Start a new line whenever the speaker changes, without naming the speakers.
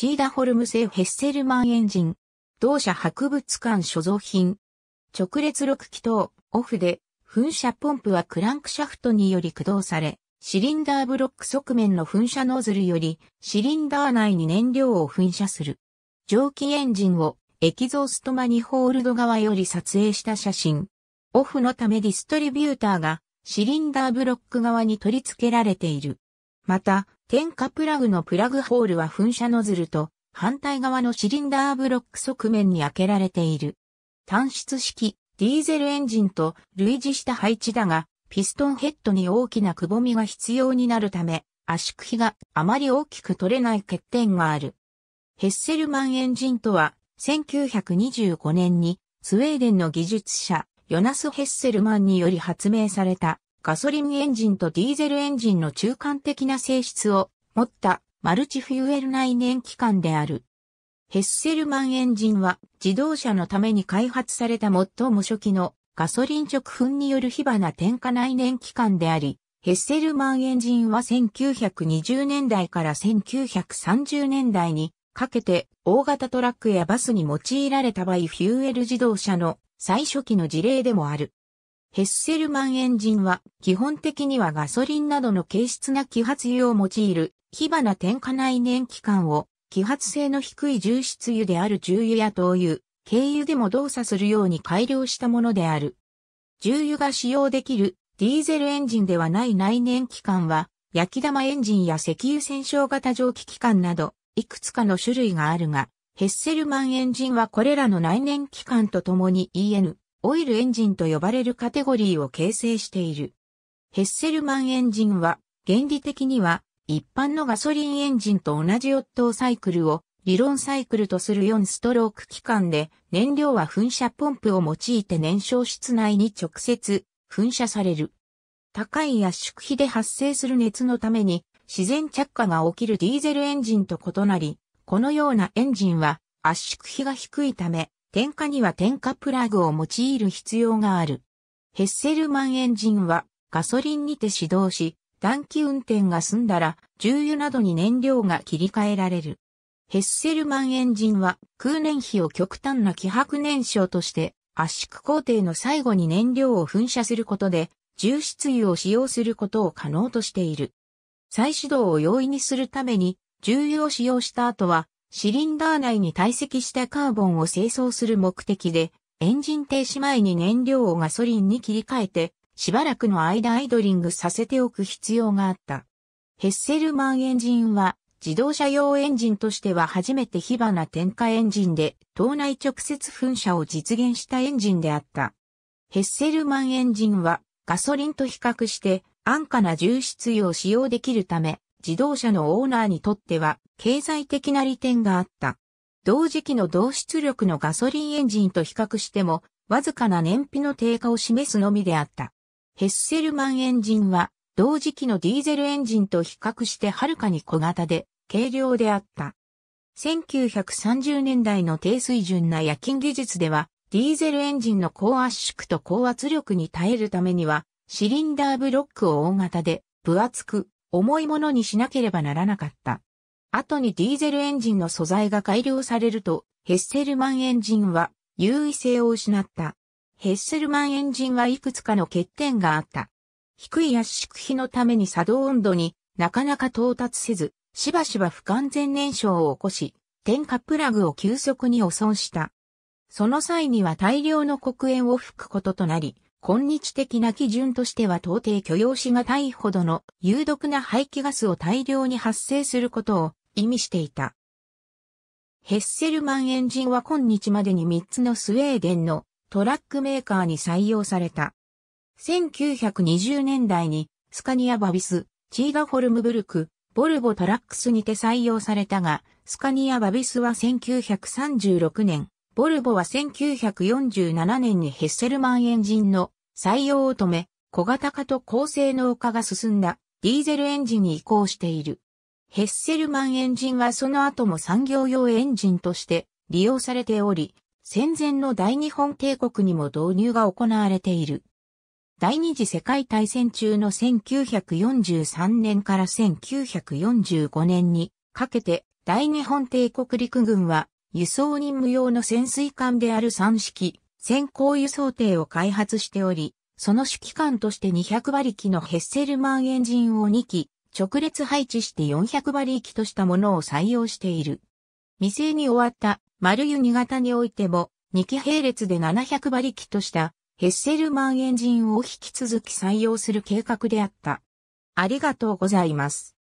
チーダホルム製ヘッセルマンエンジン。同社博物館所蔵品。直列6気筒、オフで、噴射ポンプはクランクシャフトにより駆動され、シリンダーブロック側面の噴射ノズルより、シリンダー内に燃料を噴射する。蒸気エンジンをエキゾーストマニホールド側より撮影した写真。オフのためディストリビューターがシリンダーブロック側に取り付けられている。また、点火プラグのプラグホールは噴射ノズルと反対側のシリンダーブロック側面に開けられている。単出式、ディーゼルエンジンと類似した配置だが、ピストンヘッドに大きなくぼみが必要になるため、圧縮比があまり大きく取れない欠点がある。ヘッセルマンエンジンとは、1925年にスウェーデンの技術者、ヨナス・ヘッセルマンにより発明されたガソリンエンジンとディーゼルエンジンの中間的な性質を持ったマルチフューエル内燃機関である。ヘッセルマンエンジンは自動車のために開発された最も初期のガソリン直噴による火花点火内燃機関であり、ヘッセルマンエンジンは1920年代から1930年代にかけて大型トラックやバスに用いられた場合フューエル自動車の最初期の事例でもある。ヘッセルマンエンジンは基本的にはガソリンなどの軽質な揮発油を用いる火花点火内燃機関を揮発性の低い重質油である重油や灯油、軽油でも動作するように改良したものである。重油が使用できるディーゼルエンジンではない内燃機関は焼き玉エンジンや石油燃焼型蒸気機関などいくつかの種類があるが、ヘッセルマンエンジンはこれらの内燃機関とともに EN、オイルエンジンと呼ばれるカテゴリーを形成している。ヘッセルマンエンジンは原理的には一般のガソリンエンジンと同じオットーサイクルを理論サイクルとする4ストローク機関で燃料は噴射ポンプを用いて燃焼室内に直接噴射される。高い圧縮比で発生する熱のために自然着火が起きるディーゼルエンジンと異なり、このようなエンジンは圧縮比が低いため、点火には点火プラグを用いる必要がある。ヘッセルマンエンジンはガソリンにて始動し、暖気運転が済んだら重油などに燃料が切り替えられる。ヘッセルマンエンジンは空燃費を極端な気迫燃焼として圧縮工程の最後に燃料を噴射することで重質油を使用することを可能としている。再始動を容易にするために、重油を使用した後は、シリンダー内に堆積したカーボンを清掃する目的で、エンジン停止前に燃料をガソリンに切り替えて、しばらくの間アイドリングさせておく必要があった。ヘッセルマンエンジンは、自動車用エンジンとしては初めて火花点火エンジンで、島内直接噴射を実現したエンジンであった。ヘッセルマンエンジンは、ガソリンと比較して安価な重質油を使用できるため、自動車のオーナーにとっては経済的な利点があった。同時期の同出力のガソリンエンジンと比較しても、わずかな燃費の低下を示すのみであった。ヘッセルマンエンジンは、同時期のディーゼルエンジンと比較してはるかに小型で、軽量であった。1930年代の低水準な夜勤技術では、ディーゼルエンジンの高圧縮と高圧力に耐えるためには、シリンダーブロックを大型で分厚く重いものにしなければならなかった。後にディーゼルエンジンの素材が改良されると、ヘッセルマンエンジンは優位性を失った。ヘッセルマンエンジンはいくつかの欠点があった。低い圧縮比のために作動温度になかなか到達せず、しばしば不完全燃焼を起こし、点火プラグを急速に汚損した。その際には大量の黒煙を吹くこととなり、今日的な基準としては到底許容しがたいほどの有毒な排気ガスを大量に発生することを意味していた。ヘッセルマンエンジンは今日までに3つのスウェーデンのトラックメーカーに採用された。1920年代にスカニアバビス、チーガフォルムブルク、ボルボトラックスにて採用されたが、スカニアバビスは1936年、ボルボは1947年にヘッセルマンエンジンの採用を止め、小型化と高性能化が進んだディーゼルエンジンに移行している。ヘッセルマンエンジンはその後も産業用エンジンとして利用されており、戦前の大日本帝国にも導入が行われている。第二次世界大戦中の1943年から1945年にかけて大日本帝国陸軍は輸送任務用の潜水艦である3式先行輸送艇を開発しており、その指揮官として200馬力のヘッセルマンエンジンを2機直列配置して400馬力としたものを採用している。未成に終わった丸湯2型においても2機並列で700馬力としたヘッセルマンエンジンを引き続き採用する計画であった。ありがとうございます。